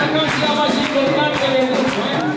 Esta canción es más importante del ¿eh?